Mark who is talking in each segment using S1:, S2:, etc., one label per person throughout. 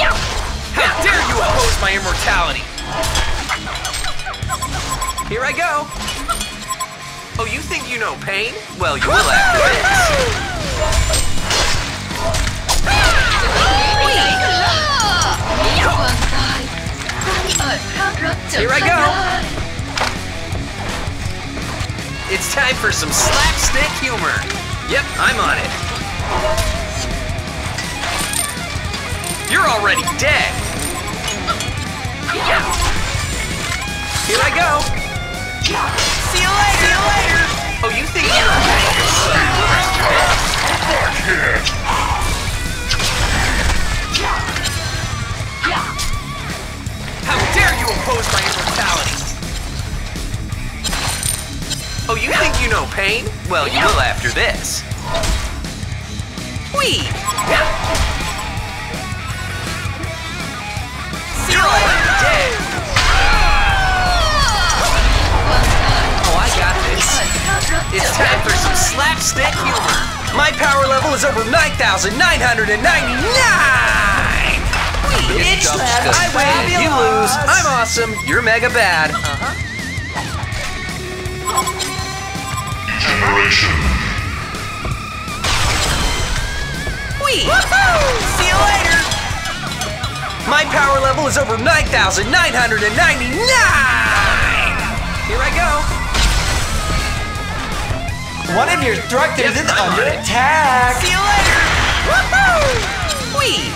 S1: How dare you oppose my immortality? Here I go. Oh, you think you know pain? Well, you will after this. Here I go. It's time for some slapstick humor. Yep, I'm on it. You're already dead. Here I go. See you later. See you later. Oh, you think How dare you oppose my immortality? Oh, you think you know pain? Well, you will after this. Whee! You're already dead. Oh, I got this. It's time for some slapstick humor. My power level is over 9,999!
S2: Bitch slap
S1: I win, you lose, I'm awesome. You're mega bad. Uh-huh.
S3: Generation.
S1: Whee! See you later! My power level is over 9,999! Here I go.
S2: One of your structures
S1: Yep,
S2: is
S1: I'm
S2: under
S1: on
S2: attack.
S1: See you later! Woohoo! Whee!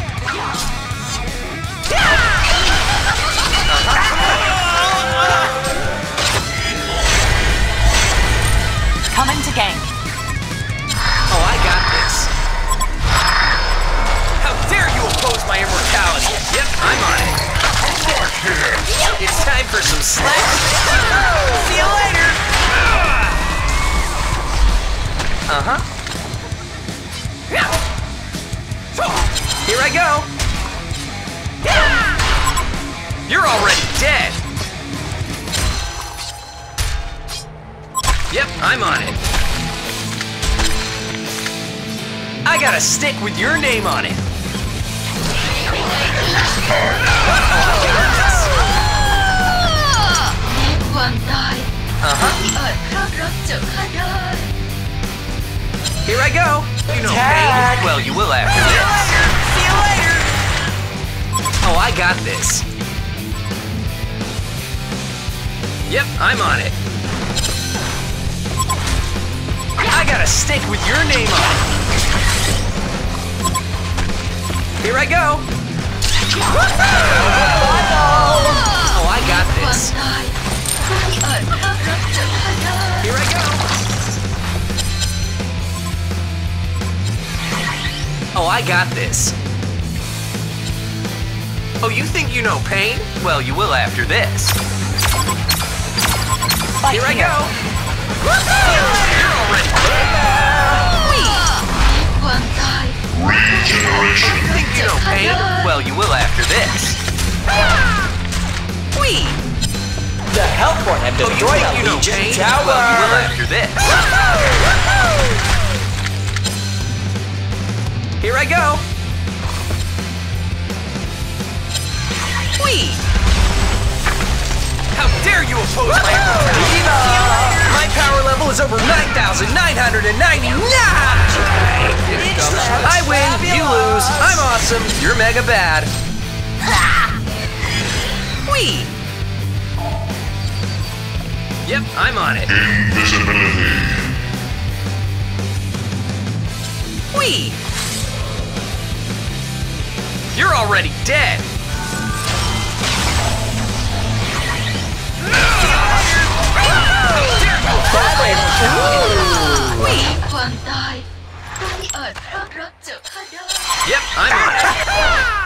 S4: Coming to gank.
S1: Time for some slaps. See you later. Uh-huh. Here I go. You're already dead. Yep, I'm on it. I got a stick with your name on it. Uh-huh. Here I go. You know pain? Well, you will after this. See you later. Oh, I got this. Yep, I'm on it. I got a stick with your name on it. Here I go. Oh, I got this. Here I go. Oh, I got this. Oh, you think you know pain? Well, you will after this. Here I go.
S3: Regeneration.
S1: think you know pain? Well, you will after this. Whee!
S2: The Hellborn have destroyed a Legion tower.
S1: Well, after this. Here I go. Whee! How dare you oppose my? My power level is over 9,999! I win, you lose. I'm awesome, you're mega bad. Whee! Yep, I'm on it.
S3: Invisibility.
S1: Whee! You're already dead. Yep, I'm on it.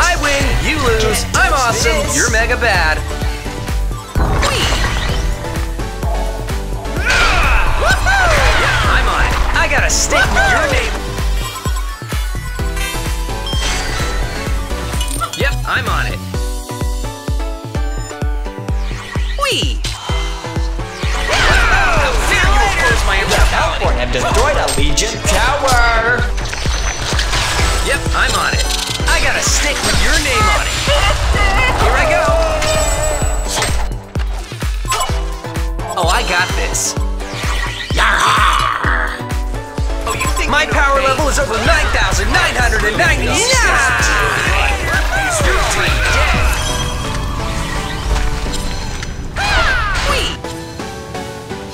S1: I win, you lose. I'm awesome, you're mega bad. I'm on. I got a stick with your name. Yep, I'm on it. Whee! How oppose my?
S2: Hellborn have destroyed a Legion tower.
S1: Yep, I'm on it. I got a stick with your name on it. Here I go. Oh, I got this. Oh, you think my power level is over 9,999! You're already dead.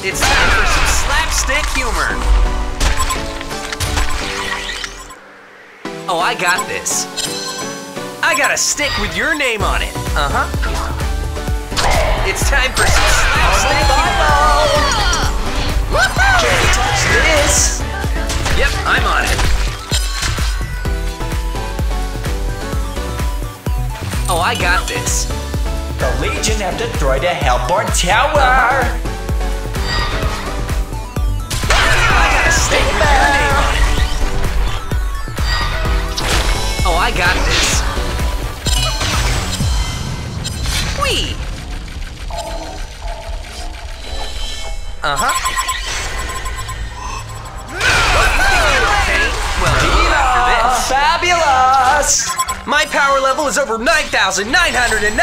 S1: It's time for some slapstick humor. Oh, I got this. I got a stick with your name on it. Uh huh. It's time for some slapstick humor.
S2: Can't touch this.
S1: Yep, I'm on it. Oh, I got this.
S2: The Legion have destroyed a Hellborn tower.
S1: I got a stick with your name Oh, I got this. Whee! Uh huh. Well, you.
S2: Fabulous.
S1: My power level is over 9,999!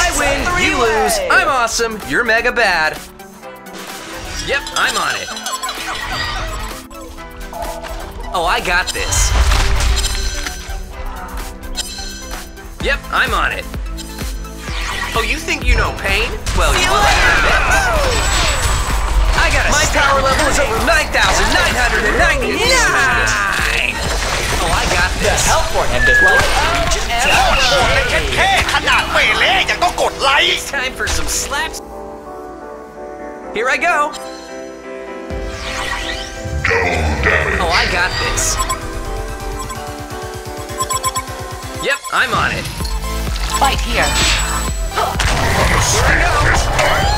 S1: I win, you lose. I'm awesome, you're mega bad. Yep, I'm on it. Oh, I got this. Yep, I'm on it. Oh, you think you know pain? Well, you will after I got My power level is over 9,999! Oh, I got this.
S3: The help for him is like each
S1: It's time for some slaps. Here I go. Go! Oh, I got this. Yep, I'm on it.
S4: Fight here.
S1: Here I go.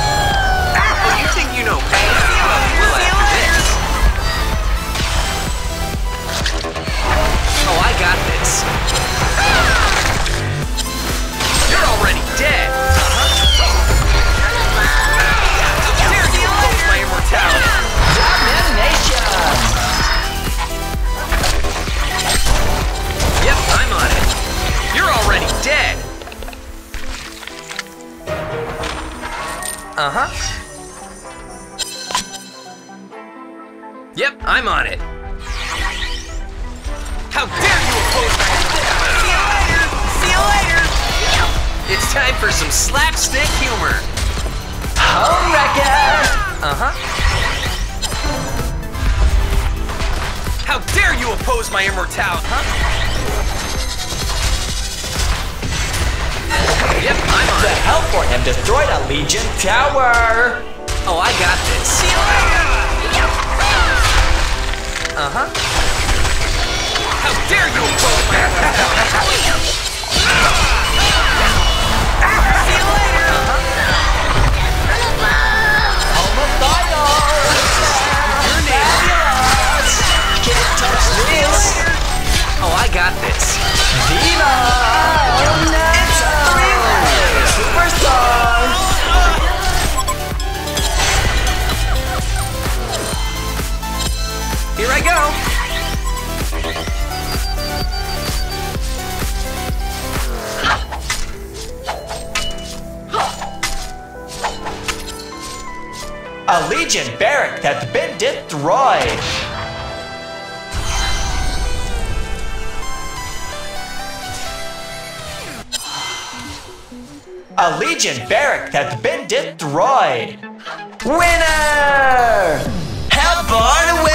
S1: Uh huh. Yep, I'm on it. How dare you oppose my See you later! See you later! It's time for some slapstick humor.
S2: Home wrecker.
S1: Uh huh. How dare you oppose my immortality? Huh? Yep,
S2: The
S1: it.
S2: Hellborn have destroyed a Legion tower.
S1: Oh, I got this. See you later! Uh huh. How dare you? See you later! Your name.
S2: Can't touch.
S1: Oh, I got this.
S2: Diva. A Legion barrack has been destroyed. A Legion barrack has been destroyed. Winner! Hellborn